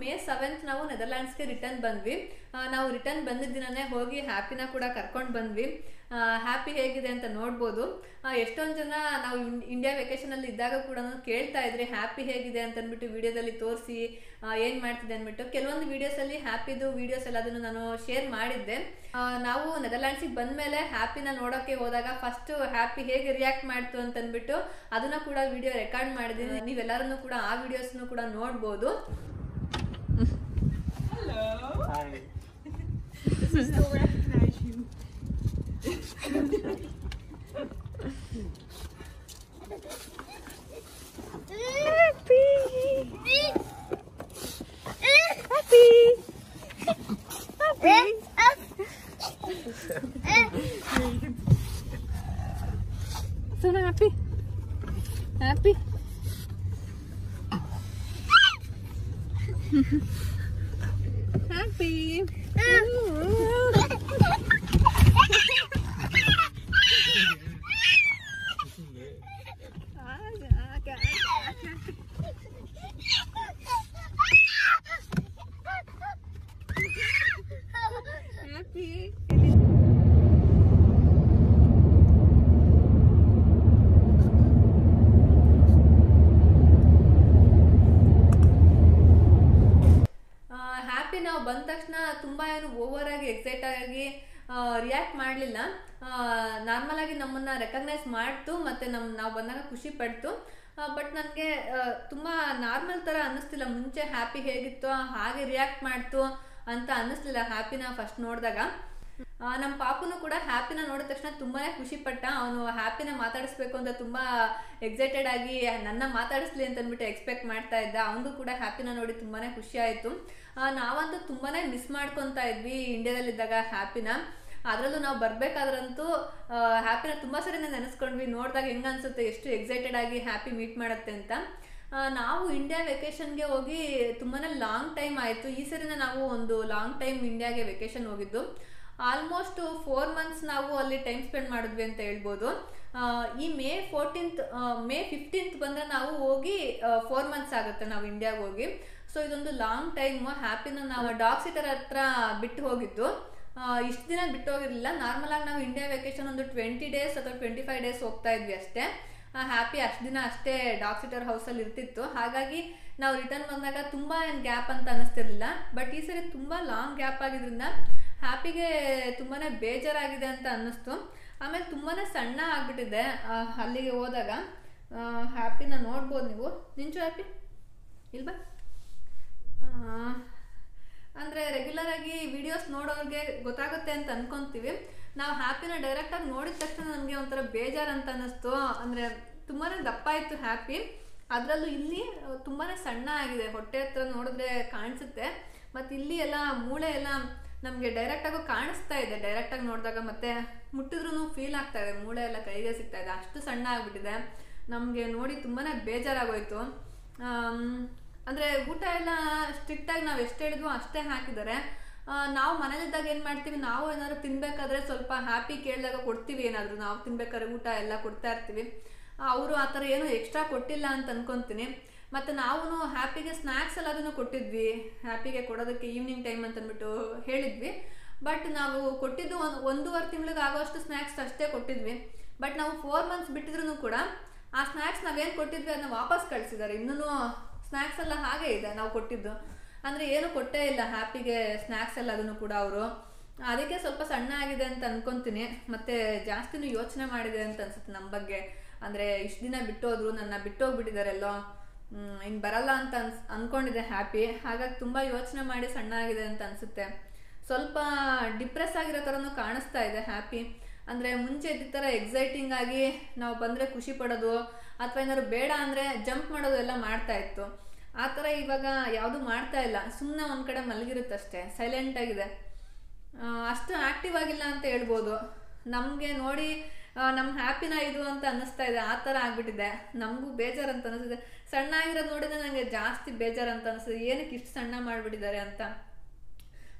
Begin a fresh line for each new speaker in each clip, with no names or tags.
May seventh ನಾವು ನೆದರ್ಲ್ಯಾಂಡ್ಸ್ಗೆ return ಬಂದ್ವಿ. ನಾವು ರಿಟರ್ನ್ ಬಂದಿದ್ದ ದಿನನೇ ಹೋಗಿ ಹ್ಯಾಪಿನ ಕೂಡ ಕರ್ಕೊಂಡು ಬಂದ್ವಿ. ಹ್ಯಾಪಿ ಹೇಗಿದೆ ಅಂತ ನೋಡ್ಬೋದು. ಎಷ್ಟೊಂದು ಜನ ನಾವು ಇಂಡಿಯಾ ವೆಕೇಶನ್ ಅಲ್ಲಿ ಇದ್ದಾಗ ಕೂಡ ಕೇಳ್ತಾ ಇದ್ರಿ ಹ್ಯಾಪಿ ಹೇಗಿದೆ ಅಂತ ಅಂದ್ಬಿಟ್ಟು ವಿಡಿಯೋದಲ್ಲಿ ತೋರಿಸಿ ಏನು ಮಾಡ್ತಿದೆ ಅಂದ್ಬಿಟ್ಟು. ಕೆಲವೊಂದು ವಿಡಿಯೋಸ್ ಅಲ್ಲಿ ಹ್ಯಾಪಿದು ವಿಡಿಯೋಸ್ ಎಲ್ಲದನ್ನು ನಾನು ಶೇರ್ ಮಾಡಿದ್ದೆ. ನಾವು ನೆದರ್ಲ್ಯಾಂಡ್ಸಿಗೆ ಬಂದ್ಮೇಲೆ ಹ್ಯಾಪಿನ ನೋಡೋಕ್ಕೆ ಹೋದಾಗ ಫಸ್ಟ್ ಹ್ಯಾಪಿ ಹೇಗೆ ರಿಯಾಕ್ಟ್ ಮಾಡ್ತು ಅಂತ ಅಂದ್ಬಿಟ್ಟು ಅದನ್ನ ಕೂಡ ವಿಡಿಯೋ ರೆಕಾರ್ಡ್ ಮಾಡಿದ್ದೀನಿ. ನೀವೆಲ್ಲರನ್ನು ಕೂಡ ಆ ವಿಡಿಯೋಸ್ನು ಕೂಡ ನೋಡ್ಬೋದು.
Hi.
Still recognize you.
Ah. ಬಂದ ತಕ್ಷಣ ತುಂಬ ಏನು ಓವರ್ ಆಗಿ ಎಕ್ಸೈಟ್ ಆಗಿ ರಿಯಾಕ್ಟ್ ಮಾಡಲಿಲ್ಲ. ನಾರ್ಮಲ್ ಆಗಿ ನಮ್ಮನ್ನ ರೆಕಗ್ನೈಸ್ ಮಾಡ್ತು, ಮತ್ತೆ ನಮ್, ನಾವು ಬಂದಾಗ ಖುಷಿ ಪಡ್ತು. ಬಟ್ ನನಗೆ ತುಂಬ ನಾರ್ಮಲ್ ಥರ ಅನ್ನಿಸ್ತಿಲ್ಲ. ಮುಂಚೆ ಹ್ಯಾಪಿ ಹೇಗಿತ್ತು, ಹಾಗೆ ರಿಯಾಕ್ಟ್ ಮಾಡ್ತು ಅಂತ ಅನ್ನಿಸ್ಲಿಲ್ಲ ಹ್ಯಾಪಿನ ಫಸ್ಟ್ ನೋಡಿದಾಗ. ನಮ್ಮ ಪಾಪುನು ಕೂಡ ಹ್ಯಾಪಿನ ನೋಡಿದ ತಕ್ಷಣ ತುಂಬಾನೇ ಖುಷಿ ಪಟ್ಟ. ಅವನು ಹ್ಯಾಪಿನ ಮಾತಾಡಿಸ್ಬೇಕು ಅಂತ ತುಂಬಾ ಎಕ್ಸೈಟೆಡ್ ಆಗಿ, ನನ್ನ ಮಾತಾಡಿಸ್ಲಿ ಅಂತ ಅಂದ್ಬಿಟ್ಟು ಎಕ್ಸ್ಪೆಕ್ಟ್ ಮಾಡ್ತಾ ಇದ್ದ. ಅವನು ಕೂಡ ಹ್ಯಾಪಿನ ನೋಡಿ ತುಂಬಾನೇ ಖುಷಿ ಆಯ್ತು. ನಾವಂತೂ ತುಂಬಾನೇ ಮಿಸ್ ಮಾಡ್ಕೊತಾ ಇದ್ವಿ ಇಂಡಿಯಾದಲ್ಲಿದ್ದಾಗ ಹ್ಯಾಪಿನ ಅದರಲ್ಲೂ ನಾವು ಬರ್ಬೇಕಾದ್ರಂತೂ ಹ್ಯಾಪಿನ ತುಂಬಾ ಸರಿ ನೆನೆಸ್ಕೊಂಡ್ವಿ. ನೋಡಿದಾಗ ಹೆಂಗ ಅನ್ಸುತ್ತೆ, ಎಷ್ಟು ಎಕ್ಸೈಟೆಡ್ ಆಗಿ ಹ್ಯಾಪಿ ಮೀಟ್ ಮಾಡುತ್ತೆ ಅಂತ. ನಾವು ಇಂಡಿಯಾ ವೆಕೇಶನ್ಗೆ ಹೋಗಿ ತುಂಬಾನೇ ಲಾಂಗ್ ಟೈಮ್ ಆಯಿತು. ಈ ಸರಿನ ನಾವು ಒಂದು ಲಾಂಗ್ ಟೈಮ್ ಇಂಡಿಯಾಗೆ ವೆಕೇಶನ್ ಹೋಗಿದ್ದು. ಆಲ್ಮೋಸ್ಟ್ ಫೋರ್ ಮಂತ್ಸ್ ನಾವು ಅಲ್ಲಿ ಟೈಮ್ ಸ್ಪೆಂಡ್ ಮಾಡಿದ್ವಿ ಅಂತ ಹೇಳ್ಬೋದು. ಈ ಮೇ ಫೋರ್ಟೀನ್ತ್ ಮೇ ಫಿಫ್ಟೀನ್ತ್ ಬಂದರೆ ನಾವು ಹೋಗಿ ಫೋರ್ ಮಂತ್ಸ್ ಆಗುತ್ತೆ ನಾವು ಇಂಡಿಯಾಗೆ ಹೋಗಿ. ಸೊ ಇದೊಂದು ಲಾಂಗ್ ಟೈಮ್ ಹ್ಯಾಪಿನ ನಾವು ಡಾಗ್ ಸಿಟರ್ ಹತ್ರ ಬಿಟ್ಟು ಹೋಗಿದ್ದು. ಇಷ್ಟು ದಿನ ಬಿಟ್ಟು ಹೋಗಿರಲಿಲ್ಲ. ನಾರ್ಮಲ್ ಆಗಿ ನಾವು ಇಂಡಿಯಾ ವೆಕೇಶನ್ ಒಂದು ಟ್ವೆಂಟಿ ಡೇಸ್ ಅಥವಾ ಟ್ವೆಂಟಿ ಫೈವ್ ಡೇಸ್ ಹೋಗ್ತಾ ಇದ್ವಿ ಅಷ್ಟೇ. ಹ್ಯಾಪಿ ಅಷ್ಟು ದಿನ ಅಷ್ಟೇ ಡಾಗ್ ಸಿಟರ್ ಹೌಸಲ್ಲಿ ಇರ್ತಿತ್ತು. ಹಾಗಾಗಿ ನಾವು ರಿಟರ್ನ್ ಬಂದಾಗ ತುಂಬ ಏನು ಗ್ಯಾಪ್ ಅಂತ ಅನ್ನಿಸ್ತಿರ್ಲಿಲ್ಲ ಬಟ್ ಈ ಸರಿ ತುಂಬ ಲಾಂಗ್ ಗ್ಯಾಪ್ ಆಗಿದ್ರಿಂದ ಹ್ಯಾಪಿಗೆ ತುಂಬಾ ಬೇಜಾರಾಗಿದೆ ಅಂತ ಅನ್ನಿಸ್ತು. ಆಮೇಲೆ ತುಂಬಾ ಸಣ್ಣ ಆಗಿಬಿಟ್ಟಿದೆ ಅಲ್ಲಿಗೆ ಹೋದಾಗ. ಹ್ಯಾಪಿನ ನೋಡ್ಬೋದು ನೀವು. ನಿಂಚು ಹ್ಯಾಪಿ. ಇಲ್ವಾ ಅಂದರೆ ರೆಗ್ಯುಲರ್ ಆಗಿ ವಿಡಿಯೋಸ್ ನೋಡೋರಿಗೆ ಗೊತ್ತಾಗುತ್ತೆ ಅಂತ ಅನ್ಕೊಂತೀವಿ. ನಾವು ಹ್ಯಾಪಿನ ಡೈರೆಕ್ಟಾಗಿ ನೋಡಿದ ತಕ್ಷಣ ನನಗೆ ಒಂಥರ ಬೇಜಾರು ಅಂತ ಅನ್ನಿಸ್ತು. ಅಂದರೆ ತುಂಬಾ ದಪ್ಪ ಇತ್ತು ಹ್ಯಾಪಿ. ಅದರಲ್ಲೂ ಇಲ್ಲಿ ತುಂಬಾ ಸಣ್ಣ ಆಗಿದೆ. ಹೊಟ್ಟೆ ಹತ್ರ ನೋಡಿದ್ರೆ ಕಾಣಿಸುತ್ತೆ. ಮತ್ತು ಇಲ್ಲಿ ಎಲ್ಲ ಮೂಳೆ ಎಲ್ಲ ನಮಗೆ ಡೈರೆಕ್ಟಾಗೂ ಕಾಣಿಸ್ತಾ ಇದೆ. ಡೈರೆಕ್ಟಾಗಿ ನೋಡಿದಾಗ ಮತ್ತೆ ಮುಟ್ಟಿದ್ರೂ ಫೀಲ್ ಆಗ್ತಾ ಇದೆ. ಮೂಳೆ ಎಲ್ಲ ಕೈಗೆ ಸಿಗ್ತಾ ಇದೆ. ಅಷ್ಟು ಸಣ್ಣ ಆಗಿಬಿಟ್ಟಿದೆ. ನಮಗೆ ನೋಡಿ ತುಂಬಾ ಬೇಜಾರಾಗೋಯ್ತು. ಅಂದರೆ ಊಟ ಎಲ್ಲ ಸ್ಟ್ರಿಕ್ಟ್ ಆಗಿ ನಾವು ಎಷ್ಟು ಹೇಳಿದ್ವೋ ಅಷ್ಟೇ ಹಾಕಿದ್ದಾರೆ. ನಾವು ಮನೇಲಿದ್ದಾಗ ಏನು ಮಾಡ್ತೀವಿ? ನಾವು ಏನಾದ್ರು ತಿನ್ಬೇಕಾದ್ರೆ ಸ್ವಲ್ಪ ಹ್ಯಾಪಿ ಕೇಳಿದಾಗ ಕೊಡ್ತೀವಿ ಏನಾದರೂ. ನಾವು ತಿನ್ಬೇಕಾದ್ರೆ ಊಟ ಎಲ್ಲ ಕೊಡ್ತಾ ಇರ್ತೀವಿ. ಅವರು ಆ ಥರ ಏನು ಎಕ್ಸ್ಟ್ರಾ ಕೊಟ್ಟಿಲ್ಲ ಅಂತ ಅನ್ಕೊಂತೀನಿ. ಮತ್ತು ನಾವು ಹ್ಯಾಪಿಗೆ ಸ್ನ್ಯಾಕ್ಸ್ ಎಲ್ಲದನ್ನು ಕೊಟ್ಟಿದ್ವಿ. ಹ್ಯಾಪಿಗೆ ಕೊಡೋದಕ್ಕೆ ಈವ್ನಿಂಗ್ ಟೈಮ್ ಅಂತ ಅಂದ್ಬಿಟ್ಟು ಹೇಳಿದ್ವಿ. ಬಟ್ ನಾವು ಕೊಟ್ಟಿದ್ದು ಒಂದು ಒಂದೂವರೆ ತಿಂಗಳಿಗೆ ಆಗೋಷ್ಟು ಸ್ನ್ಯಾಕ್ಸ್ ಅಷ್ಟೇ ಕೊಟ್ಟಿದ್ವಿ. ಬಟ್ ನಾವು ಫೋರ್ ಮಂತ್ಸ್ ಬಿಟ್ಟಿದ್ರು ಕೂಡ ಆ ಸ್ನ್ಯಾಕ್ಸ್ ನಾವೇನು ಕೊಟ್ಟಿದ್ವಿ ಅದನ್ನ ವಾಪಸ್ ಕಳಿಸಿದ್ದಾರೆ. ಇನ್ನೂ ಸ್ನ್ಯಾಕ್ಸ್ ಎಲ್ಲ ಹಾಗೆ ಇದೆ ನಾವು ಕೊಟ್ಟಿದ್ದು. ಅಂದರೆ ಏನು ಕೊಟ್ಟೇ ಇಲ್ಲ ಹ್ಯಾಪಿಗೆ ಸ್ನ್ಯಾಕ್ಸ್ ಎಲ್ಲ ಅದನ್ನು ಕೂಡ ಅವರು. ಅದಕ್ಕೆ ಸ್ವಲ್ಪ ಸಣ್ಣ ಆಗಿದೆ ಅಂತ ಅನ್ಕೊಂತೀನಿ. ಮತ್ತೆ ಜಾಸ್ತಿನೂ ಯೋಚನೆ ಮಾಡಿದೆ ಅಂತ ಅನ್ಸುತ್ತೆ ನಮ್ಮ ಬಗ್ಗೆ. ಅಂದರೆ ಇಷ್ಟು ದಿನ ಬಿಟ್ಟೋದ್ರು, ನನ್ನ ಬಿಟ್ಟೋಗ್ಬಿಟ್ಟಿದ್ದಾರೆ ಎಲ್ಲೋ. ಇನ್ನು ಬರಲ್ಲ ಅಂತ ಅನ್ಸ್, ಅನ್ಕೊಂಡಿದ್ದೆ ಹ್ಯಾಪಿ ಹಾಗಾಗಿ ತುಂಬ ಯೋಚನೆ ಮಾಡಿ ಸಣ್ಣ ಆಗಿದೆ ಅಂತ ಅನ್ಸುತ್ತೆ. ಸ್ವಲ್ಪ ಡಿಪ್ರೆಸ್ ಆಗಿರೋ ಥರನೂ ಕಾಣಿಸ್ತಾ ಇದೆ ಹ್ಯಾಪಿ ಅಂದರೆ ಮುಂಚೆ ಇದ್ದ ಥರ ಎಕ್ಸೈಟಿಂಗ್ ಆಗಿ ನಾವು ಬಂದರೆ ಖುಷಿ ಪಡೋದು, ಅಥವಾ ಏನಾದ್ರು ಬೇಡ ಅಂದರೆ ಜಂಪ್ ಮಾಡೋದು ಎಲ್ಲ ಮಾಡ್ತಾ ಇತ್ತು. ಆ ಥರ ಇವಾಗ ಯಾವುದು ಮಾಡ್ತಾ ಇಲ್ಲ. ಸುಮ್ಮನೆ ಒಂದು ಕಡೆ ಮಲಗಿರುತ್ತಷ್ಟೇ ಸೈಲೆಂಟ್ ಆಗಿದೆ. ಅಷ್ಟು ಆಕ್ಟಿವ್ ಆಗಿಲ್ಲ ಅಂತ ಹೇಳ್ಬೋದು. ನಮಗೆ ನೋಡಿ ನಮ್ಮ ಹ್ಯಾಪಿನ ಇದು ಅಂತ ಅನ್ನಿಸ್ತಾ ಇದೆ, ಆ ಥರ ಆಗ್ಬಿಟ್ಟಿದೆ. ನಮಗೂ ಬೇಜಾರು ಅಂತ ಅನಿಸ್ತಿದೆ ಸಣ್ಣ ಆಗಿರೋದು ನೋಡಿದ್ರೆ ನನಗೆ ಜಾಸ್ತಿ ಬೇಜಾರು ಅಂತ ಅನಿಸ್ತದೆ ಏನಕ್ಕೆ ಇಷ್ಟು ಸಣ್ಣ ಮಾಡಿಬಿಟ್ಟಿದ್ದಾರೆ ಅಂತ?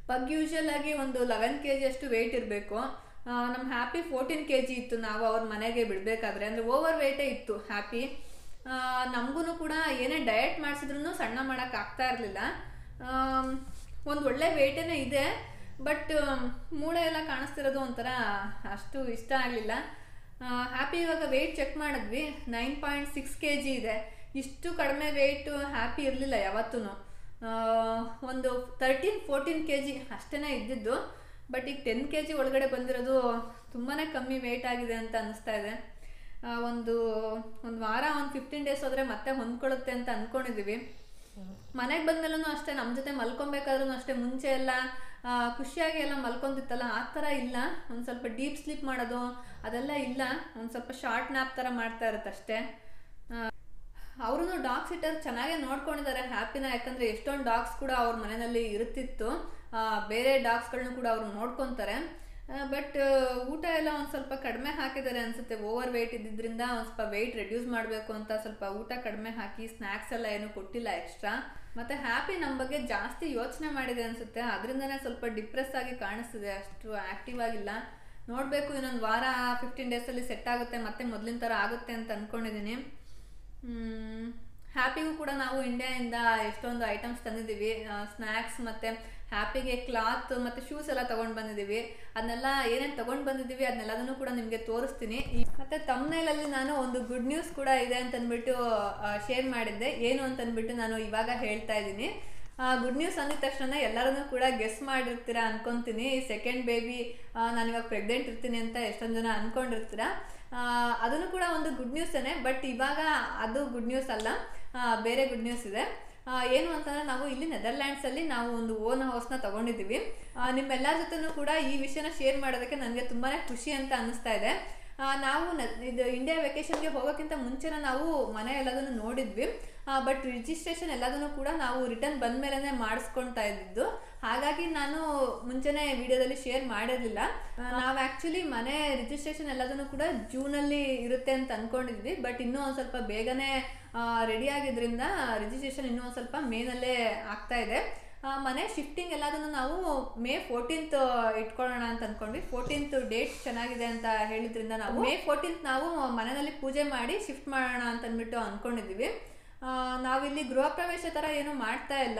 ಪಗ್ ಯೂಶಲ್ ಆಗಿ ಒಂದು ಲೆವೆನ್ ಕೆ ಜಿ ಅಷ್ಟು ವೆಯ್ಟ್ ಇರಬೇಕು. ನಮ್ಮ ಹ್ಯಾಪಿ ಫೋರ್ಟೀನ್ ಕೆ ಜಿ ಇತ್ತು ನಾವು ಅವ್ರ ಮನೆಗೆ ಬಿಡಬೇಕಾದ್ರೆ. ಅಂದರೆ ಓವರ್ ವೆಯ್ಟೇ ಇತ್ತು ಹ್ಯಾಪಿ ನಮಗೂ ಕೂಡ ಏನೇ ಡಯಟ್ ಮಾಡಿಸಿದ್ರು ಸಣ್ಣ ಮಾಡೋಕ್ಕಾಗ್ತಾ ಇರಲಿಲ್ಲ. ಒಂದು ಒಳ್ಳೆ ವೆಯ್ಟೇ ಇದೆ ಬಟ್ ಮೂಳೆ ಎಲ್ಲ ಕಾಣಿಸ್ತಿರೋದು ಒಂಥರ ಅಷ್ಟು ಇಷ್ಟ ಆಗಲಿಲ್ಲ. ಹ್ಯಾಪಿ ಇವಾಗ ವೆಯ್ಟ್ ಚೆಕ್ ಮಾಡಿದ್ವಿ. Nine point six K G ಇದೆ. ಇಷ್ಟು ಕಡಿಮೆ ವೆಯ್ಟು ಹ್ಯಾಪಿ ಇರಲಿಲ್ಲ ಯಾವತ್ತೂ ಒಂದು ತರ್ಟೀನ್ ಫೋರ್ಟೀನ್ ಕೆ ಜಿ ಅಷ್ಟೇ ಇದ್ದಿದ್ದು. ಬಟ್ ಈಗ ಟೆನ್ ಕೆ ಜಿ ಒಳಗಡೆ ಬಂದಿರೋದು ತುಂಬಾ ಕಮ್ಮಿ ವೆಯ್ಟ್ ಆಗಿದೆ ಅಂತ ಅನ್ನಿಸ್ತಾ ಇದೆ. ಒಂದು ಒಂದು ವಾರ, ಒಂದು ಫಿಫ್ಟೀನ್ ಡೇಸ್ ಹೋದರೆ ಮತ್ತೆ ಹೊಂದ್ಕೊಳ್ಳುತ್ತೆ ಅಂತ ಅಂದ್ಕೊಂಡಿದ್ದೀವಿ ಮನೆಗೆ ಬಂದಮೇಲೂ ಅಷ್ಟೇ ನಮ್ಮ ಜೊತೆ ಮಲ್ಕೊಬೇಕಾದ್ರೂ ಅಷ್ಟೇ, ಮುಂಚೆ ಎಲ್ಲ ಖುಷಿಯಾಗಿ ಎಲ್ಲ ಮಲ್ಕೊಂತಿತ್ತಲ್ಲ ಆ ಥರ ಇಲ್ಲ. ಒಂದು ಸ್ವಲ್ಪ ಡೀಪ್ ಸ್ಲೀಪ್ ಮಾಡೋದು, ಅದೆಲ್ಲ ಇಲ್ಲ. ಒಂದು ಸ್ವಲ್ಪ ಶಾರ್ಟ್ ನ್ಯಾಪ್ ಥರ ಮಾಡ್ತಾ ಇರುತ್ತೆ ಅಷ್ಟೇ. ಅವರು ಡಾಗ್ ಸಿಟ್ಟರ್ ಚೆನ್ನಾಗೇ ನೋಡ್ಕೊಂಡಿದ್ದಾರೆ ಹ್ಯಾಪಿನ, ಯಾಕಂದರೆ ಎಷ್ಟೊಂದು ಡಾಗ್ಸ್ ಕೂಡ ಅವ್ರ ಮನೆಯಲ್ಲಿ ಇರುತ್ತಿತ್ತು ಬೇರೆ ಡಾಗ್ಸ್ಗಳನ್ನೂ ಕೂಡ ಅವರು ನೋಡ್ಕೊತಾರೆ. ಬಟ್ ಊಟ ಎಲ್ಲ ಒಂದು ಸ್ವಲ್ಪ ಕಡಿಮೆ ಹಾಕಿದ್ದಾರೆ ಅನಿಸುತ್ತೆ. ಓವರ್ ವೆಯ್ಟ್ ಇದ್ದಿದ್ದರಿಂದ ಒಂದು ಸ್ವಲ್ಪ ವೆಯ್ಟ್ ರೆಡ್ಯೂಸ್ ಮಾಡಬೇಕು ಅಂತ ಸ್ವಲ್ಪ ಊಟ ಕಡಿಮೆ ಹಾಕಿ ಸ್ನ್ಯಾಕ್ಸ್ ಎಲ್ಲ ಏನು ಕೊಟ್ಟಿಲ್ಲ ಎಕ್ಸ್ಟ್ರಾ ಮತ್ತು ಹ್ಯಾಪಿ ನಮ್ಮ ಬಗ್ಗೆ ಜಾಸ್ತಿ ಯೋಚನೆ ಮಾಡಿದೆ ಅನಿಸುತ್ತೆ. ಅದರಿಂದನೇ ಸ್ವಲ್ಪ ಡಿಪ್ರೆಸ್ ಆಗಿ ಕಾಣಿಸ್ತಿದೆ. ಅಷ್ಟು ಆ್ಯಕ್ಟಿವ್ ಆಗಿಲ್ಲ. ನೋಡಬೇಕು, ಇನ್ನೊಂದು ವಾರ ಫಿಫ್ಟೀನ್ ಡೇಸಲ್ಲಿ ಸೆಟ್ ಆಗುತ್ತೆ. ಮತ್ತೆ ಮೊದಲಿನ ಥರ ಆಗುತ್ತೆ ಅಂತ ಅಂದ್ಕೊಂಡಿದ್ದೀನಿ ಹ್ಯಾಪಿಗೂ ಕೂಡ ನಾವು ಇಂಡಿಯಾದಿಂದ ಎಷ್ಟೊಂದು ಐಟಮ್ಸ್ ತಂದಿದ್ದೀವಿ. ಸ್ನ್ಯಾಕ್ಸ್ ಮತ್ತು ಹ್ಯಾಪಿಗೆ ಕ್ಲಾತ್ ಮತ್ತು ಶೂಸ್ ಎಲ್ಲ ತೊಗೊಂಡು ಬಂದಿದ್ದೀವಿ. ಅದನ್ನೆಲ್ಲ ಏನೇನು ತೊಗೊಂಡು ಬಂದಿದ್ದೀವಿ ಅದನ್ನೆಲ್ಲದನ್ನು ಕೂಡ ನಿಮಗೆ ತೋರಿಸ್ತೀನಿ. ಮತ್ತು ತಮ್ಮನೇಲಲ್ಲಿ ನಾನು ಒಂದು ಗುಡ್ ನ್ಯೂಸ್ ಕೂಡ ಇದೆ ಅಂತ ಅಂದ್ಬಿಟ್ಟು ಶೇರ್ ಮಾಡಿದ್ದೆ. ಏನು ಅಂತ ಅಂದ್ಬಿಟ್ಟು ನಾನು ಇವಾಗ ಹೇಳ್ತಾ ಇದ್ದೀನಿ. ಗುಡ್ ನ್ಯೂಸ್ ಅಂದಿದ ತಕ್ಷಣ ಎಲ್ಲರನ್ನೂ ಕೂಡ ಗೆಸ್ ಮಾಡಿರ್ತೀರಾ ಅನ್ಕೊಂತೀನಿ. ಸೆಕೆಂಡ್ ಬೇಬಿ ನಾನು ಇವಾಗ ಪ್ರೆಗ್ನೆಂಟ್ ಇರ್ತೀನಿ ಅಂತ ಎಷ್ಟೊಂದು ಜನ ಅನ್ಕೊಂಡಿರ್ತೀರಾ. ಅದನ್ನು ಕೂಡ ಒಂದು ಗುಡ್ ನ್ಯೂಸೇ ಬಟ್ ಇವಾಗ ಅದು ಗುಡ್ ನ್ಯೂಸ್ ಅಲ್ಲ. ಬೇರೆ ಗುಡ್ ನ್ಯೂಸ್ ಇದೆ. ಏನು ಅಂತಂದ್ರೆ ನಾವು ಇಲ್ಲಿ ನೆದರ್ಲ್ಯಾಂಡ್ಸ್ ಅಲ್ಲಿ ನಾವು ಒಂದು ಓನ್ ಹೌಸ್ನ ತಗೊಂಡಿದ್ದೀವಿ. ಆ, ನಿಮ್ಮೆಲ್ಲರ ಜೊತೆನೂ ಕೂಡ ಈ ವಿಷಯನ ಶೇರ್ ಮಾಡೋದಕ್ಕೆ ನನಗೆ ತುಂಬಾನೇ ಖುಷಿ ಅಂತ ಅನಿಸ್ತಾ ಇದೆ. ನಾವು ಇದು ಇಂಡಿಯಾ ವೆಕೇಶನ್ಗೆ ಹೋಗೋಕ್ಕಿಂತ ಮುಂಚೆನೇ ನಾವು ಮನೆ ಎಲ್ಲದನ್ನು ನೋಡಿದ್ವಿ. ಬಟ್ ರಿಜಿಸ್ಟ್ರೇಷನ್ ಎಲ್ಲದನ್ನು ಕೂಡ ನಾವು ರಿಟರ್ನ್ ಬಂದ ಮೇಲೇ ಮಾಡಿಸ್ಕೊಳ್ತಾ ಇದ್ದಿದ್ದು. ಹಾಗಾಗಿ ನಾನು ಮುಂಚೆನೇ ವಿಡಿಯೋದಲ್ಲಿ ಶೇರ್ ಮಾಡಿರಲಿಲ್ಲ. ನಾವು ಆ್ಯಕ್ಚುಲಿ ಮನೆ ರಿಜಿಸ್ಟ್ರೇಷನ್ ಎಲ್ಲದನ್ನು ಕೂಡ ಜೂನಲ್ಲಿ ಇರುತ್ತೆ ಅಂತ ಅಂದ್ಕೊಂಡಿದ್ವಿ ಬಟ್ ಇನ್ನೂ ಒಂದು ಸ್ವಲ್ಪ ಬೇಗನೆ ರೆಡಿ ಆಗಿದ್ರಿಂದ ರಿಜಿಸ್ಟ್ರೇಷನ್ ಇನ್ನೂ ಒಂದು ಸ್ವಲ್ಪ ಮೇನಲ್ಲೇ ಆಗ್ತಾ ಇದೆ. ಮನೆ ಶಿಫ್ಟಿಂಗ್ ಎಲ್ಲದನ್ನು ನಾವು ಮೇ ಫೋರ್ಟೀನ್ತ್ ಇಟ್ಕೊಳ್ಳೋಣ ಅಂತ ಅನ್ಕೊಂಡ್ವಿ. ಫೋರ್ಟೀನ್ತ್ ಡೇಟ್ ಚೆನ್ನಾಗಿದೆ ಅಂತ ಹೇಳಿದ್ರಿಂದ ನಾವು ಮೇ ಫೋರ್ಟೀನ್ತ್ ನಾವು ಮನೆಯಲ್ಲಿ ಪೂಜೆ ಮಾಡಿ ಶಿಫ್ಟ್ ಮಾಡೋಣ ಅಂತ ಅಂದ್ಬಿಟ್ಟು ಅನ್ಕೊಂಡಿದ್ವಿ. ಆ, ನಾವಿಲ್ಲಿ ಗೃಹ ಪ್ರವೇಶ ತರ ಏನು ಮಾಡ್ತಾ ಇಲ್ಲ.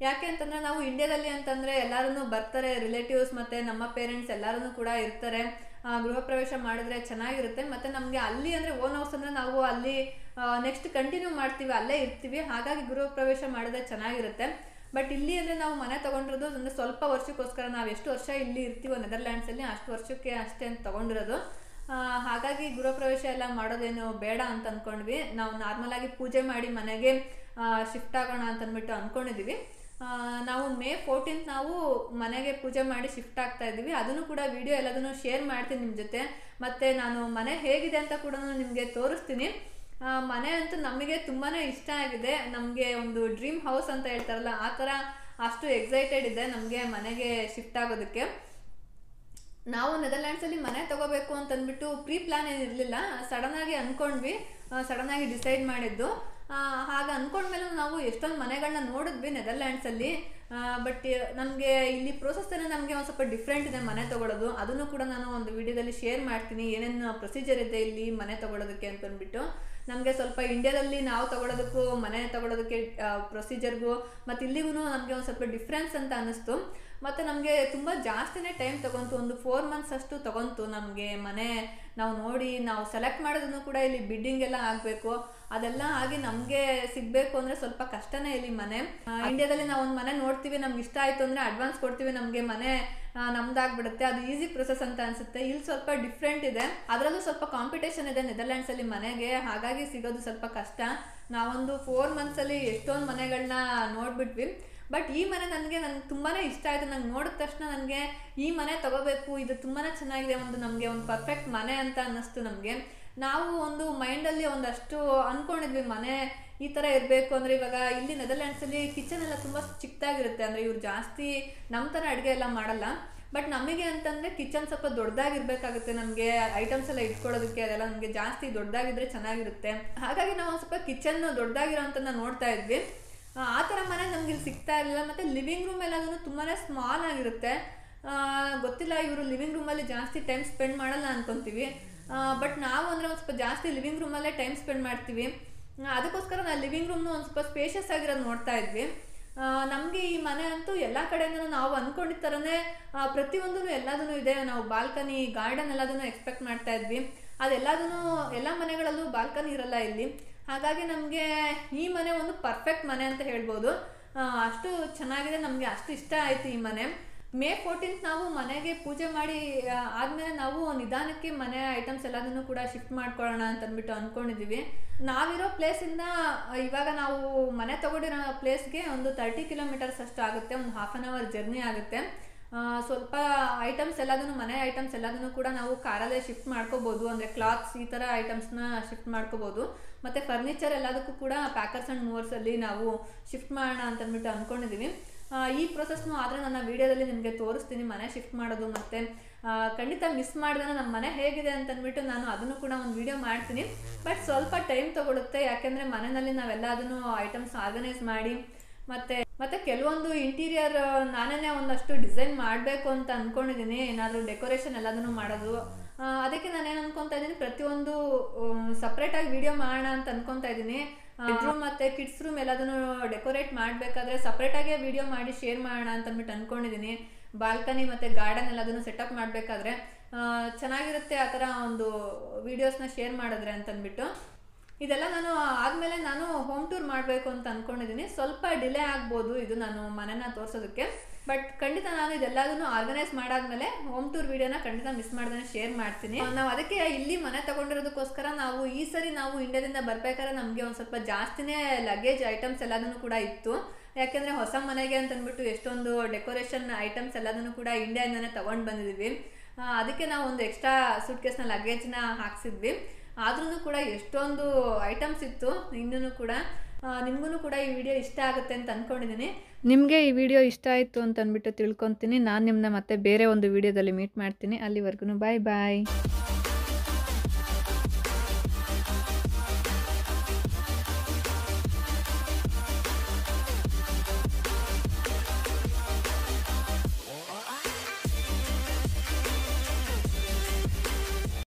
ಯಾಕೆ ಅಂತಂದ್ರೆ ನಾವು ಇಂಡಿಯಾದಲ್ಲಿ ಅಂತಂದ್ರೆ ಎಲ್ಲರೂ ಬರ್ತಾರೆ ರಿಲೇಟಿವ್ಸ್ ಮತ್ತೆ ನಮ್ಮ ಪೇರೆಂಟ್ಸ್ ಎಲ್ಲರೂ ಕೂಡ ಇರ್ತಾರೆ. ಗೃಹ ಪ್ರವೇಶ ಮಾಡಿದ್ರೆ ಚೆನ್ನಾಗಿರುತ್ತೆ. ಮತ್ತೆ ನಮಗೆ ಅಲ್ಲಿ ಅಂದ್ರೆ ಓನ್ ಹೌಸ್ ಅಂದ್ರೆ ನಾವು ಅಲ್ಲಿ ನೆಕ್ಸ್ಟ್ ಕಂಟಿನ್ಯೂ ಮಾಡ್ತೀವಿ ಅಲ್ಲೇ ಇರ್ತೀವಿ. ಹಾಗಾಗಿ ಗೃಹ ಪ್ರವೇಶ ಮಾಡಿದ್ರೆ ಚೆನ್ನಾಗಿರುತ್ತೆ. ಬಟ್ ಇಲ್ಲಿ ಅಂದರೆ ನಾವು ಮನೆ ತಗೊಂಡಿರೋದು ಅಂದರೆ ಸ್ವಲ್ಪ ವರ್ಷಕ್ಕೋಸ್ಕರ ನಾವು ಎಷ್ಟು ವರ್ಷ ಇಲ್ಲಿ ಇರ್ತೀವೋ ನೆದರ್ಲ್ಯಾಂಡ್ಸಲ್ಲಿ ಅಷ್ಟು ವರ್ಷಕ್ಕೆ ಅಷ್ಟೇ ಅಂತ ತಗೊಂಡಿರೋದು. ಹಾಗಾಗಿ ಗೃಹಪ್ರವೇಶ ಎಲ್ಲ ಮಾಡೋದೇನು ಬೇಡ ಅಂತ ಅಂದ್ಕೊಂಡ್ವಿ ನಾವು ನಾರ್ಮಲ್ ಆಗಿ ಪೂಜೆ ಮಾಡಿ ಮನೆಗೆ ಶಿಫ್ಟ್ ಆಗೋಣ ಅಂತ ಅಂದ್ಬಿಟ್ಟು ಅಂದ್ಕೊಂಡಿದ್ದೀವಿ ನಾವು ಮೇ ಫೋರ್ಟೀನ್ತ್ ನಾವು ಮನೆಗೆ ಪೂಜೆ ಮಾಡಿ ಶಿಫ್ಟ್ ಆಗ್ತಾ ಇದ್ದೀವಿ. ಅದನ್ನು ಕೂಡ ವಿಡಿಯೋ ಎಲ್ಲದನ್ನು ಶೇರ್ ಮಾಡ್ತೀನಿ ನಿಮ್ಮ ಜೊತೆ. ಮತ್ತು ನಾನು ಮನೆ ಹೇಗಿದೆ ಅಂತ ಕೂಡ ನಿಮಗೆ ತೋರಿಸ್ತೀನಿ. ಮನೆ ಅಂತೂ ನಮಗೆ ತುಂಬಾ ಇಷ್ಟ ಆಗಿದೆ. ನಮಗೆ ಒಂದು ಡ್ರೀಮ್ ಹೌಸ್ ಅಂತ ಹೇಳ್ತಾರಲ್ಲ, ಆ ಥರ ಅಷ್ಟು ಎಕ್ಸೈಟೆಡ್ ಇದೆ ನಮಗೆ ಮನೆಗೆ ಶಿಫ್ಟ್ ಆಗೋದಕ್ಕೆ. ನಾವು ನೆದರ್ಲ್ಯಾಂಡ್ಸಲ್ಲಿ ಮನೆ ತಗೋಬೇಕು ಅಂತಂದ್ಬಿಟ್ಟು ಪ್ರೀ ಪ್ಲಾನ್ ಏನಿರಲಿಲ್ಲ ಸಡನ್ನಾಗಿ ಅಂದ್ಕೊಂಡ್ವಿ ಸಡನ್ನಾಗಿ ಡಿಸೈಡ್ ಮಾಡಿದ್ದು. ಹಾಗೆ ಮೇಲೂ ನಾವು ಎಷ್ಟೊಂದು ಮನೆಗಳನ್ನ ನೋಡಿದ್ವಿ ನೆದರ್ಲ್ಯಾಂಡ್ಸಲ್ಲಿ ಬಟ್ ನಮಗೆ ಇಲ್ಲಿ ಪ್ರೋಸೆಸ್ಸೇ ನಮಗೆ ಒಂದು ಸ್ವಲ್ಪ ಡಿಫ್ರೆಂಟ್ ಇದೆ ಮನೆ ತಗೊಳ್ಳೋದು ಅದನ್ನು ಕೂಡ ನಾನು ಒಂದು ವಿಡಿಯೋದಲ್ಲಿ ಶೇರ್ ಮಾಡ್ತೀನಿ. ಏನೇನು ಪ್ರೊಸೀಜರ್ ಇದೆ ಇಲ್ಲಿ ಮನೆ ತಗೊಳ್ಳೋದಕ್ಕೆ ಅಂತ ಅಂದ್ಬಿಟ್ಟು. ನಮಗೆ ಸ್ವಲ್ಪ ಇಂಡಿಯಾದಲ್ಲಿ ನಾವು ತಗೊಳ್ಳೋದಕ್ಕೂ ಮನೆ ತಗೊಳ್ಳೋದಕ್ಕೆ ಪ್ರೊಸೀಜರ್ಗೂ ಮತ್ತು ಇಲ್ಲಿಗೂ ನಮಗೆ ಒಂದು ಸ್ವಲ್ಪ ಡಿಫ್ರೆನ್ಸ್ ಅಂತ ಅನ್ನಿಸ್ತು. ಮತ್ತು ನಮಗೆ ತುಂಬ ಜಾಸ್ತಿನೇ ಟೈಮ್ ತಗೊಂತು, ಒಂದು ಫೋರ್ ಮಂತ್ಸ್ ಅಷ್ಟು ತಗೊಂತು ನಮಗೆ ಮನೆ. ನಾವು ನೋಡಿ, ನಾವು ಸೆಲೆಕ್ಟ್ ಮಾಡೋದನ್ನು ಕೂಡ ಇಲ್ಲಿ ಬಿಡ್ಡಿಂಗ್ ಎಲ್ಲ ಆಗಬೇಕು. ಅದೆಲ್ಲ ಆಗಿ ನಮಗೆ ಸಿಗಬೇಕು ಅಂದರೆ ಸ್ವಲ್ಪ ಕಷ್ಟನೇ ಇಲ್ಲಿ ಮನೆ. ಇಂಡಿಯಾದಲ್ಲಿ ನಾವು ಒಂದು ಮನೆ ನೋಡ್ತೀವಿ, ನಮ್ಗೆ ಇಷ್ಟ ಆಯಿತು ಅಂದರೆ ಅಡ್ವಾನ್ಸ್ ಕೊಡ್ತೀವಿ ನಮಗೆ ಮನೆ. ನಮ್ದಾಗ್ಬಿಡುತ್ತೆ. ಅದು ಈಸಿ ಪ್ರೊಸೆಸ್ ಅಂತ ಅನಿಸುತ್ತೆ. ಇಲ್ಲಿ ಸ್ವಲ್ಪ ಡಿಫ್ರೆಂಟ್ ಇದೆ. ಅದರಲ್ಲೂ ಸ್ವಲ್ಪ ಕಾಂಪಿಟೇಷನ್ ಇದೆ ನೆದರ್ಲ್ಯಾಂಡ್ಸಲ್ಲಿ ಮನೆಗೆ. ಹಾಗಾಗಿ ಸಿಗೋದು ಸ್ವಲ್ಪ ಕಷ್ಟ. ನಾವೊಂದು ಫೋರ್ ಮಂತ್ಸಲ್ಲಿ ಎಷ್ಟೊಂದು ಮನೆಗಳನ್ನ ನೋಡ್ಬಿಟ್ವಿ. ಬಟ್ ಈ ಮನೆ ನನಗೆ ನನ್ಗೆ ತುಂಬಾ ಇಷ್ಟ ಆಯಿತು. ನಂಗೆ ನೋಡಿದ ತಕ್ಷಣ ನನಗೆ ಈ ಮನೆ ತಗೋಬೇಕು, ಇದು ತುಂಬಾ ಚೆನ್ನಾಗಿದೆ, ಒಂದು ನಮಗೆ ಒಂದು ಪರ್ಫೆಕ್ಟ್ ಮನೆ ಅಂತ ಅನ್ನಿಸ್ತು ನಮಗೆ. ನಾವು ಒಂದು ಮೈಂಡಲ್ಲಿ ಒಂದಷ್ಟು ಅಂದ್ಕೊಂಡಿದ್ವಿ ಮನೆ ಈ ಥರ ಇರಬೇಕು ಅಂದರೆ ಇವಾಗ ಇಲ್ಲಿ ನೆದರ್ಲ್ಯಾಂಡ್ಸಲ್ಲಿ ಕಿಚನ್ ಎಲ್ಲ ತುಂಬ ಚಿಕ್ಕದಾಗಿರುತ್ತೆ. ಅಂದರೆ ಇವ್ರು ಜಾಸ್ತಿ ನಮ್ಮ ಥರ ಅಡುಗೆ ಎಲ್ಲ ಮಾಡಲ್ಲ. ಬಟ್ ನಮಗೆ ಅಂತಂದರೆ ಕಿಚನ್ ಸ್ವಲ್ಪ ದೊಡ್ಡದಾಗಿರ್ಬೇಕಾಗುತ್ತೆ. ನಮಗೆ ಐಟಮ್ಸ್ ಎಲ್ಲ ಇಟ್ಕೊಳ್ಳೋದಕ್ಕೆ ಅದೆಲ್ಲ ನಮಗೆ ಜಾಸ್ತಿ ದೊಡ್ಡದಾಗಿದ್ರೆ ಚೆನ್ನಾಗಿರುತ್ತೆ. ಹಾಗಾಗಿ ನಾವು ಒಂದು ಸ್ವಲ್ಪ ಕಿಚನ್ ಅಂತ ನೋಡ್ತಾ ಇದ್ವಿ. ಆ ಥರ ಮನೆ ನಮ್ಗೆ ಇಲ್ಲಿ ಸಿಗ್ತಾ ಇರಲಿಲ್ಲ. ಮತ್ತು ಲಿವಿಂಗ್ ರೂಮ್ ಎಲ್ಲದನ್ನು ತುಂಬಾ ಸ್ಮಾಲ್ ಆಗಿರುತ್ತೆ. ಗೊತ್ತಿಲ್ಲ, ಇವರು ಲಿವಿಂಗ್ ರೂಮಲ್ಲಿ ಜಾಸ್ತಿ ಟೈಮ್ ಸ್ಪೆಂಡ್ ಮಾಡಲ್ಲ ಅನ್ಕೊತೀವಿ. ಬಟ್ ನಾವು ಅಂದರೆ ಒಂದು ಸ್ವಲ್ಪ ಜಾಸ್ತಿ ಲಿವಿಂಗ್ ರೂಮಲ್ಲೇ ಟೈಮ್ ಸ್ಪೆಂಡ್ ಮಾಡ್ತೀವಿ. ಅದಕ್ಕೋಸ್ಕರ ನಾವು ಲಿವಿಂಗ್ ರೂಮ್ನು ಒಂದು ಸ್ವಲ್ಪ ಸ್ಪೇಷಿಯಸ್ ಆಗಿರೋದು ನೋಡ್ತಾ ಇದ್ವಿ. ನಮಗೆ ಈ ಮನೆ ಅಂತೂ ಎಲ್ಲ ಕಡೆಯಿಂದ ನಾವು ಅಂದ್ಕೊಂಡಿದ್ದ ಥರನೇ ಪ್ರತಿಯೊಂದೂ ಎಲ್ಲದೂ ಇದೆ. ನಾವು ಬಾಲ್ಕನಿ ಗಾರ್ಡನ್ ಎಲ್ಲದನ್ನು ಎಕ್ಸ್ಪೆಕ್ಟ್ ಮಾಡ್ತಾ ಇದ್ವಿ. ಅದೆಲ್ಲದೂ ಎಲ್ಲ ಮನೆಗಳಲ್ಲೂ ಬಾಲ್ಕನಿ ಇರಲ್ಲ ಇಲ್ಲಿ. ಹಾಗಾಗಿ ನಮಗೆ ಈ ಮನೆ ಒಂದು ಪರ್ಫೆಕ್ಟ್ ಮನೆ ಅಂತ ಹೇಳ್ಬೋದು. ಅಷ್ಟು ಚೆನ್ನಾಗಿದೆ, ನಮಗೆ ಅಷ್ಟು ಇಷ್ಟ ಆಯಿತು ಈ ಮನೆ. ಮೇ ಫೋರ್ಟೀನ್ತ್ ನಾವು ಮನೆಗೆ ಪೂಜೆ ಮಾಡಿ ಆದಮೇಲೆ ನಾವು ನಿಧಾನಕ್ಕೆ ಮನೆ ಐಟಮ್ಸ್ ಎಲ್ಲದನ್ನು ಕೂಡ ಶಿಫ್ಟ್ ಮಾಡ್ಕೊಳ್ಳೋಣ ಅಂತ ಅಂದ್ಬಿಟ್ಟು ಅಂದ್ಕೊಂಡಿದ್ದೀವಿ ನಾವಿರೋ ಪ್ಲೇಸಿಂದ ಇವಾಗ ನಾವು ಮನೆ ತಗೊಂಡಿರೋ ಪ್ಲೇಸ್ಗೆ ಒಂದು ತರ್ಟಿ ಕಿಲೋಮೀಟರ್ಸ್ ಅಷ್ಟು ಆಗುತ್ತೆ, ಒಂದು ಹಾಫ್ ಆನ್ ಅವರ್ ಜರ್ನಿ ಆಗುತ್ತೆ. ಸ್ವಲ್ಪ ಐಟಮ್ಸ್ ಎಲ್ಲದನ್ನು, ಮನೆ ಐಟಮ್ಸ್ ಎಲ್ಲದನ್ನು ಕೂಡ ನಾವು ಕಾರಲ್ಲೇ ಶಿಫ್ಟ್ ಮಾಡ್ಕೋಬೋದು. ಅಂದರೆ ಕ್ಲಾತ್ಸ್ ಈ ಥರ ಐಟಮ್ಸ್ನ ಶಿಫ್ಟ್ ಮಾಡ್ಕೋಬೋದು. ಮತ್ತು ಫರ್ನಿಚರ್ ಎಲ್ಲದಕ್ಕೂ ಕೂಡ ಪ್ಯಾಕರ್ಸ್ ಆ್ಯಂಡ್ ಮೂವರ್ಸಲ್ಲಿ ನಾವು ಶಿಫ್ಟ್ ಮಾಡೋಣ ಅಂತ ಅಂದ್ಬಿಟ್ಟು ಅಂದ್ಕೊಂಡಿದ್ದೀವಿ ಈ ಪ್ರೊಸೆಸ್ನು ಆದರೆ ನನ್ನ ವೀಡಿಯೋದಲ್ಲಿ ನಿಮಗೆ ತೋರಿಸ್ತೀನಿ. ಮನೆ ಶಿಫ್ಟ್ ಮಾಡೋದು ಮತ್ತು ಖಂಡಿತ ಮಿಸ್ ಮಾಡಿದ್ರೆ ನಮ್ಮ ಮನೆ ಹೇಗಿದೆ ಅಂತ ಅಂದ್ಬಿಟ್ಟು ನಾನು ಅದನ್ನು ಕೂಡ ಒಂದು ವಿಡಿಯೋ ಮಾಡ್ತೀನಿ. ಬಟ್ ಸ್ವಲ್ಪ ಟೈಮ್ ತೊಗೊಳುತ್ತೆ. ಯಾಕೆಂದರೆ ಮನೆಯಲ್ಲಿ ನಾವೆಲ್ಲ ಅದನ್ನು ಐಟಮ್ಸ್ ಆರ್ಗನೈಸ್ ಮಾಡಿ ಮತ್ತೆ ಮತ್ತೆ ಕೆಲವೊಂದು ಇಂಟೀರಿಯರ್ ನಾನೇ ಒಂದಷ್ಟು ಡಿಸೈನ್ ಮಾಡಬೇಕು ಅಂತ ಅನ್ಕೊಂಡಿದ್ದೀನಿ ಏನಾದರೂ ಡೆಕೋರೇಷನ್ ಎಲ್ಲದನ್ನು ಮಾಡೋದು. ಅದಕ್ಕೆ ನಾನು ಏನು ಅನ್ಕೊಂತ ಇದ್ದೀನಿ ಪ್ರತಿಯೊಂದು ಸಪ್ರೇಟಾಗಿ ವಿಡಿಯೋ ಮಾಡೋಣ ಅಂತ ಅನ್ಕೊತಾ ಇದ್ದೀನಿ. ರೂಮ್ ಮತ್ತೆ ಕಿಡ್ಸ್ ರೂಮ್ ಎಲ್ಲದನ್ನು ಡೆಕೋರೇಟ್ ಮಾಡಬೇಕಾದ್ರೆ ಸಪ್ರೇಟಾಗೇ ವಿಡಿಯೋ ಮಾಡಿ ಶೇರ್ ಮಾಡೋಣ ಅಂತ ಅಂದ್ಬಿಟ್ಟು ಅನ್ಕೊಂಡಿದ್ದೀನಿ ಬಾಲ್ಕನಿ ಮತ್ತು ಗಾರ್ಡನ್ ಎಲ್ಲದನ್ನು ಸೆಟಪ್ ಮಾಡಬೇಕಾದ್ರೆ ಚೆನ್ನಾಗಿರುತ್ತೆ ಆ ಥರ ಒಂದು ವೀಡಿಯೋಸ್ನ ಶೇರ್ ಮಾಡಿದ್ರೆ ಅಂತ ಅಂದ್ಬಿಟ್ಟು. ಇದೆಲ್ಲ ನಾನು ಆದಮೇಲೆ ನಾನು ಹೋಮ್ ಟೂರ್ ಮಾಡಬೇಕು ಅಂತ ಅಂದ್ಕೊಂಡಿದ್ದೀನಿ ಸ್ವಲ್ಪ ಡಿಲೇ ಆಗ್ಬೋದು ಇದು ನಾನು ಮನೆನ ತೋರಿಸೋದಕ್ಕೆ. ಬಟ್ ಖಂಡಿತ ನಾನು ಇದೆಲ್ಲದನ್ನು ಆರ್ಗನೈಸ್ ಮಾಡಾದ್ಮೇಲೆ ಹೋಮ್ ಟೂರ್ ವಿಡಿಯೋನ ಖಂಡಿತ ಮಿಸ್ ಮಾಡ್ದೇನೆ ಶೇರ್ ಮಾಡ್ತೀನಿ. ನಾವು ಅದಕ್ಕೆ ಇಲ್ಲಿ ಮನೆ ತಗೊಂಡಿರೋದಕ್ಕೋಸ್ಕರ ನಾವು ಈ ಸರಿ ನಾವು ಇಂಡಿಯಾದಿಂದ ಬರ್ಬೇಕಾದ್ರೆ ನಮಗೆ ಒಂದು ಸ್ವಲ್ಪ ಜಾಸ್ತಿನೇ ಲಗೇಜ್ ಐಟಮ್ಸ್ ಎಲ್ಲದನ್ನು ಕೂಡ ಇತ್ತು. ಯಾಕೆಂದರೆ ಹೊಸ ಮನೆಗೆ ಅಂತ ಅಂದ್ಬಿಟ್ಟು ಎಷ್ಟೊಂದು ಡೆಕೋರೇಷನ್ ಐಟಮ್ಸ್ ಎಲ್ಲದನ್ನು ಕೂಡ ಇಂಡಿಯಾದಿಂದನೇ ತೊಗೊಂಡು ಬಂದಿದ್ದೀವಿ ಅದಕ್ಕೆ ನಾವು ಒಂದು ಎಕ್ಸ್ಟ್ರಾ ಸೂಟ್ ಕೇಸ್ನ ಲಗೇಜ್ನ ಹಾಕ್ಸಿದ್ವಿ. ಆದ್ರೂ ಕೂಡ ಎಷ್ಟೊಂದು ಐಟಮ್ಸ್ ಇತ್ತು ಇನ್ನೂ ಕೂಡ ನಿಮಗೂ ಕೂಡ ಈ ವಿಡಿಯೋ ಇಷ್ಟ ಆಗುತ್ತೆ ಅಂತ ಅಂದ್ಕೊಂಡಿದ್ದೀನಿ ನಿಮಗೆ ಈ ವಿಡಿಯೋ ಇಷ್ಟ ಆಯಿತು ಅಂತ ಅಂದ್ಬಿಟ್ಟು ತಿಳ್ಕೊತೀನಿ. ನಾನು ನಿಮ್ಮನ್ನ ಮತ್ತೆ ಬೇರೆ ಒಂದು ವಿಡಿಯೋದಲ್ಲಿ ಮೀಟ್ ಮಾಡ್ತೀನಿ. ಅಲ್ಲಿವರೆಗೂ ಬಾಯ್ ಬಾಯ್